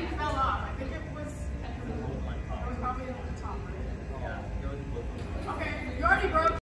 something fell off. I think it was